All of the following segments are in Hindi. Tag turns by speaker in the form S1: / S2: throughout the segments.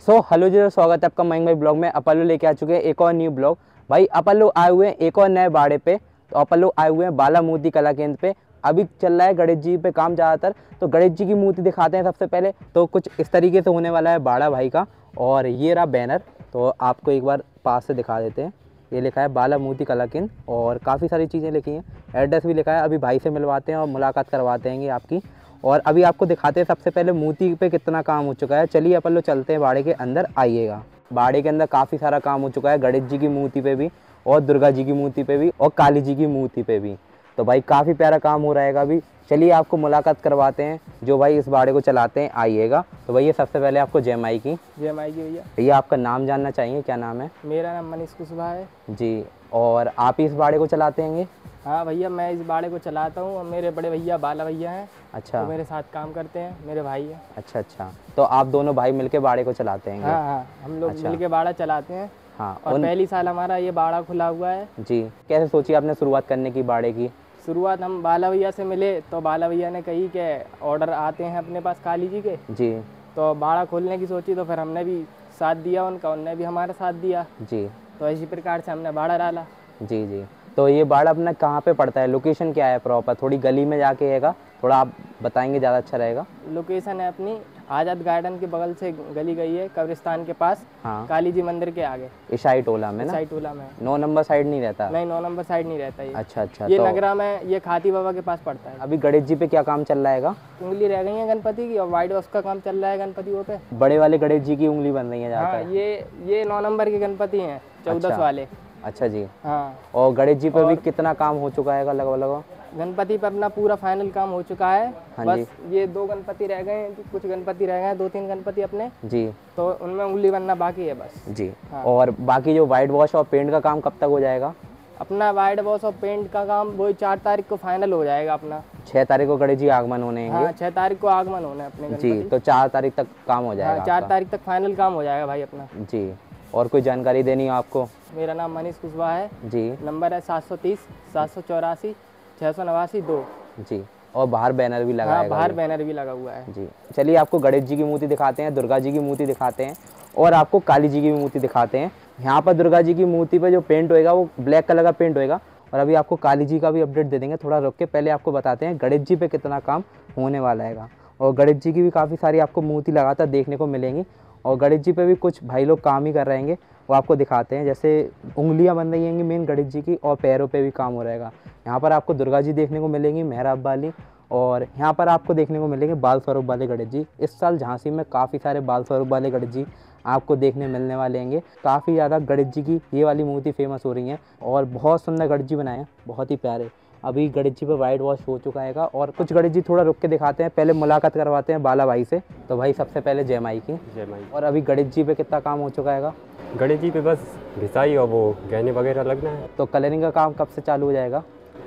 S1: सो हेलो जी, स्वागत है आपका मयंक भाई ब्लॉग में। अपन लेके आ चुके हैं एक और न्यू ब्लॉग भाई अपन आए हुए हैं एक और नए बाड़े पे। तो अपन आए हुए हैं बाला मूर्ति कला केंद्र पे। अभी चल रहा है गणेश जी पे काम ज़्यादातर। तो गणेश जी की मूर्ति दिखाते हैं सबसे पहले। तो कुछ इस तरीके से होने वाला है बाड़ा भाई का। और ये रहा बैनर। तो आपको एक बार पास से दिखा देते हैं। ये लिखा है बाला मूर्ति कला केंद्र। और काफ़ी सारी चीज़ें लिखी हैं। एड्रेस भी लिखा है। अभी भाई से मिलवाते हैं और मुलाकात करवाते हैं आपकी। और अभी आपको दिखाते हैं सबसे पहले मूर्ति पे कितना काम हो चुका है। चलिए अपन लोग चलते हैं बाड़े के अंदर आइएगा। बाड़े के अंदर काफ़ी सारा काम हो चुका है गणेश जी की मूर्ति पे भी और दुर्गा जी की मूर्ति पे भी और काली जी की मूर्ति पे भी। तो भाई काफ़ी प्यारा काम हो रहेगा अभी। चलिए आपको मुलाकात करवाते हैं जो भाई इस बाड़े को चलाते हैं आइएगा। तो भैया सबसे पहले आपको जय माई की।
S2: जय माई की भैया।
S1: भैया आपका नाम जानना चाहिए क्या नाम है?
S2: मेरा नाम मनीष कुशवाहा है।
S1: जी और आप ही इस बाड़े को चलाते हैं
S2: हाँ भैया मैं इस बाड़े को चलाता हूँ और मेरे बड़े भैया बाला भैया हैं।
S1: अच्छा।
S2: वो मेरे साथ काम करते हैं मेरे भाई हैं।
S1: अच्छा अच्छा। तो आप दोनों भाई मिलके बाड़े को चलाते हैं
S2: हाँ हाँ। हम लोग
S1: अच्छा।
S2: मिलके बाड़ा चलाते हैं।
S1: हाँ
S2: और
S1: उन
S2: पहली साल हमारा ये बाड़ा खुला हुआ है।
S1: जी। कैसे सोची आपने शुरुआत करने की बाड़े की?
S2: शुरुआत हम बाला भैया से मिले तो बाला भैया ने कही कि ऑर्डर आते हैं अपने पास काली जी के।
S1: जी।
S2: तो बाड़ा खोलने की सोची तो फिर हमने भी साथ दिया उनका उनने भी हमारा साथ दिया।
S1: जी।
S2: तो इसी प्रकार से हमने बाड़ा डाला।
S1: जी जी। तो ये बाड़ा अपना कहाँ पे पड़ता है? लोकेशन क्या है प्रॉपर थोड़ी गली में जाके हैगा थोड़ा आप बताएँगे ज़्यादा अच्छा रहेगा।
S2: लोकेशन है अपनी आज़ाद गार्डन के बगल से गली गई है कब्रिस्तान के पास
S1: हाँ।
S2: काली जी मंदिर के आगे।
S1: ईशाई टोला में ना?
S2: साइड टोला में।
S1: नौ नंबर साइड नहीं रहता?
S2: नहीं नौ नंबर साइड नहीं रहता ये।
S1: अच्छा अच्छा
S2: ये
S1: तो
S2: नगरा में ये खाती बाबा के पास पड़ता है।
S1: अभी गणेश जी पे क्या काम चल रहा है
S2: उंगली रह गई है गणपति की और वाइट बॉक्स का काम चल रहा है गणपति वो पे।
S1: बड़े वाले गणेश जी की उंगली बन रही है
S2: हाँ ये ये नौ नंबर के गणपति हैं। चौदह
S1: अच्छा।
S2: वाले।
S1: अच्छा जी।
S2: हाँ।
S1: और गणेश जी पे भी कितना काम हो चुका है लगभग लगभग
S2: गणपति पे अपना पूरा फाइनल काम हो चुका है।
S1: हाँ
S2: बस ये दो गणपति रह गए कुछ गणपति रह गए दो तीन गणपति अपने।
S1: जी।
S2: तो उनमें उंगली बनना बाकी है बस।
S1: जी।
S2: हाँ।
S1: और बाकी जो वाइट वॉश और पेंट का काम कब तक हो जाएगा?
S2: अपना वाइट वॉश और पेंट का काम वही चार तारीख को फाइनल हो जाएगा अपना।
S1: छह तारीख को गणेश जी आगमन होने हैं
S2: हाँ छह तारीख को आगमन होना है अपने
S1: जी तो चार तारीख तक काम हो
S2: हाँ
S1: जाएगा
S2: चार तारीख तक फाइनल काम हो जाएगा भाई अपना।
S1: जी। और कोई जानकारी देनी हो आपको?
S2: मेरा नाम मनीष कुशवाहा है।
S1: जी।
S2: नंबर है सात सौ तीस सात सौ चौरासी छः सौ नवासी दो।
S1: जी और बाहर बैनर भी लगा
S2: हाँ बाहर बैनर भी लगा हुआ है।
S1: जी। चलिए आपको गणेश जी की मूर्ति दिखाते हैं दुर्गा जी की मूर्ति दिखाते हैं और आपको काली जी की भी मूर्ति दिखाते हैं। यहाँ पर दुर्गा जी की मूर्ति पे जो पेंट होएगा वो ब्लैक कलर का पेंट होएगा और अभी आपको काली जी का भी अपडेट दे देंगे। थोड़ा रुक के पहले आपको बताते हैं गणेश जी पे कितना काम होने वाला है और गणेश जी की भी काफ़ी सारी आपको मूर्ति लगातार देखने को मिलेंगी और गणेश जी पे भी कुछ भाई लोग काम ही कर रहेंगे वो आपको दिखाते हैं। जैसे उंगलियाँ बन रही हैं मेन गणेश जी की और पैरों पे भी काम हो रहेगा। यहाँ पर आपको दुर्गा जी देखने को मिलेंगी, मेहराब वाली और यहाँ पर आपको देखने को मिलेंगे बाल स्वरूप वाले गणेश जी। इस साल झांसी में काफ़ी सारे बाल स्वरूप वाले गणेश जी आपको देखने मिलने वाले होंगे। काफ़ी ज़्यादा गणेश जी की ये वाली मूर्ति फ़ेमस हो रही है और बहुत सुंदर गणेश जी बनाए हैं, बहुत ही प्यारे। अभी गणेश जी पे वाइट वॉश हो चुका है और कुछ गणेश जी थोड़ा रुक के दिखाते हैं पहले मुलाकात करवाते हैं बाला भाई से। तो भाई सबसे पहले जय माई की।
S3: जय माई।
S1: और अभी गणेश जी पे कितना काम हो चुका है
S3: गणेश जी पे बस घिसाई और वो गहने वगैरह लगना है।
S1: तो कलरिंग का काम कब से चालू हो जाएगा?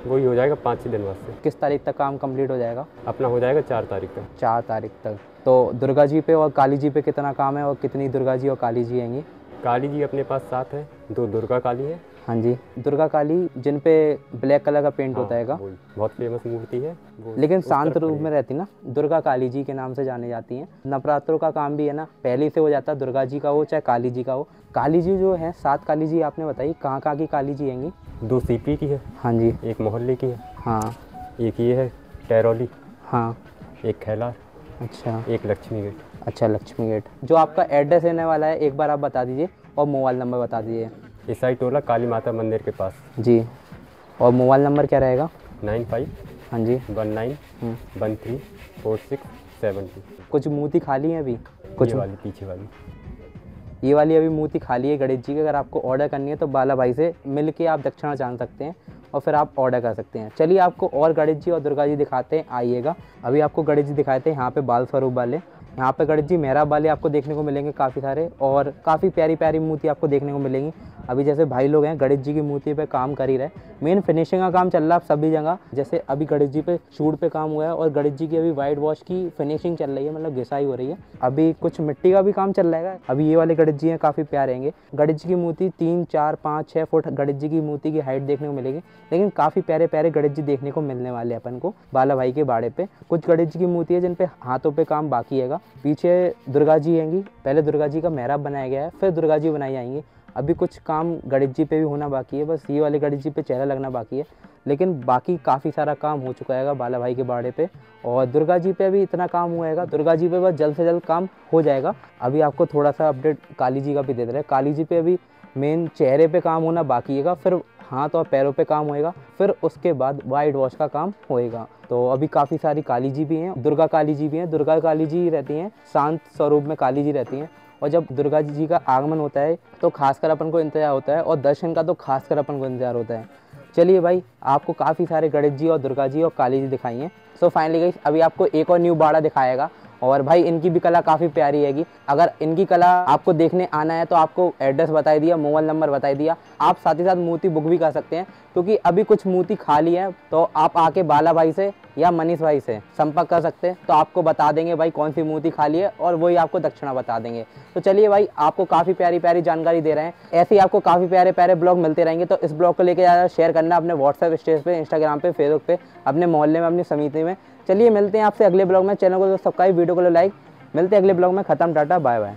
S3: वही हो जाएगा पाँच छः दिन बाद से।
S1: किस तारीख तक काम कंप्लीट हो जाएगा?
S3: अपना हो जाएगा चार तारीख तक।
S1: चार तारीख तक। तो दुर्गा जी पे और काली जी पे कितना काम है और कितनी दुर्गा जी और काली जी आएँगी?
S3: काली जी अपने पास सात है दो दुर्गा काली है
S1: हाँ जी। दुर्गा काली जिन पे ब्लैक कलर का पेंट हाँ, होता है
S3: बहुत फ़ेमस मूर्ति है
S1: लेकिन शांत रूप में रहती ना दुर्गा काली जी के नाम से जाने जाती हैं। नवरात्रों का काम भी है ना पहले से हो जाता है दुर्गा जी का हो चाहे काली जी का हो। काली जी जो है सात काली जी आपने बताई कहाँ कहाँ की काली जी आएँगी।
S3: दो सीपी की है।
S1: हाँ जी।
S3: एक मोहल्ले की है।
S1: हाँ।
S3: एक ये है टैरोली।
S1: हाँ।
S3: एक खैलार।
S1: अच्छा।
S3: एक लक्ष्मी गेट।
S1: अच्छा लक्ष्मी गेट। जो आपका एड्रेस रहने वाला है एक बार आप बता दीजिए और मोबाइल नंबर बता दीजिए।
S3: ईसाई टोला काली माता मंदिर के पास।
S1: जी। और मोबाइल नंबर क्या रहेगा?
S3: नाइन फाइव
S1: हाँ जी।
S3: वन नाइन
S1: हम्म।
S3: One three four six seven two.
S1: कुछ मूर्ति खाली है अभी? कुछ
S3: ये वाली पीछे वाली।
S1: ये वाली अभी मूर्ति खाली है गणेश जी की। अगर आपको ऑर्डर करनी है तो बाला भाई से मिल के आप दक्षिणा जान सकते हैं और फिर आप ऑर्डर कर सकते हैं। चलिए आपको और गणेश जी और दुर्गा जी दिखाते हैं आइएगा। अभी आपको गणेश जी दिखाते हैं यहाँ पे बाल स्वरूप वाले। यहाँ पे गणेश जी मेहरा वाले आपको देखने को मिलेंगे काफ़ी सारे और काफ़ी प्यारी प्यारी मूर्ति आपको देखने को मिलेंगी। अभी जैसे भाई लोग हैं, गणेश जी की मूर्ति पे काम कर ही रहे मेन फिनिशिंग का काम चल रहा है सभी जगह। जैसे अभी गणेश जी पे शूट पे काम हुआ है और गणेश जी की अभी वाइट वॉश की फिनिशिंग चल रही है मतलब घिसाई हो रही है। अभी कुछ मिट्टी का भी काम चल रहा है। अभी ये वाले गणेश जी हैं, काफ़ी प्यारे रहेंगे गणेश जी की मूर्ति तीन, चार, पाँच छः फुट गणेश जी की मूर्ति की हाइट देखने को मिलेगी। लेकिन काफ़ी प्यारे प्यारे गणेश जी देखने को मिलने वाले हैं अपन को, बाला भाई के बाड़े पे। कुछ गणेश जी की मूर्ति है जिन पे हाथों पे काम बाकी है पीछे दुर्गा जी आएँगी पहले दुर्गा जी का मेहराब बनाया गया है, फिर दुर्गा जी बनाई जाएँगी। अभी कुछ काम गणेश जी पे भी होना बाकी है, बस ये वाले गणेश जी पे चेहरा लगना बाकी है। लेकिन बाकी काफ़ी सारा काम हो चुका है बाला भाई के बाड़े पे, और दुर्गा जी पे भी इतना काम हुआ दुर्गा जी पे बस जल्द से जल्द काम हो जाएगा। अभी आपको थोड़ा सा अपडेट काली जी का भी दे दे रहे हैं। काली जी पे अभी मेन चेहरे पे काम होना बाकी है फिर हाथ और पैरों पे काम होएगा, फिर उसके बाद वाइट वॉश का काम होएगा। तो अभी काफ़ी सारी काली जी भी हैं, दुर्गा काली जी भी हैं। दुर्गा काली जी रहती हैं, शांत स्वरूप में काली जी रहती हैं। और जब दुर्गा जी जी का आगमन होता है तो खासकर अपन को इंतज़ार होता है और दर्शन का तो खासकर अपन को इंतज़ार होता है। चलिए भाई, आपको काफ़ी सारे गणेश जी और दुर्गा जी और काली जी दिखाई हैं। सो फाइनली गई अभी आपको एक और न्यू बाड़ा दिखाएगा। और भाई, इनकी भी कला काफ़ी प्यारी हैगी। अगर इनकी कला आपको देखने आना है तो आपको एड्रेस बताई दिया, मोबाइल नंबर बताई दिया। आप साथ ही साथ मूर्ति बुक भी कर सकते हैं, क्योंकि अभी कुछ मूर्ति खाली है तो आप आके बाला भाई से या मनीष भाई से संपर्क कर सकते हैं। तो आपको बता देंगे भाई, कौन सी मूर्ति खाली है, और वही आपको दक्षिणा बता देंगे। तो चलिए भाई, आपको काफ़ी प्यारी प्यारी जानकारी दे रहे हैं। ऐसे ही आपको काफ़ी प्यारे प्यारे ब्लॉग मिलते रहेंगे तो इस ब्लॉग को लेकर ज़्यादा शेयर करना अपने व्हाट्सएप स्टेज पे इंस्टाग्राम पे फेसबुक पे, अपने मोहल्ले में, अपनी समिति में। चलिए मिलते हैं आपसे अगले ब्लॉग में। चैनल को सब्सक्राइब, वीडियो को लाइक। मिलते हैं अगले ब्लॉग में। खत्म, टाटा बाय बाय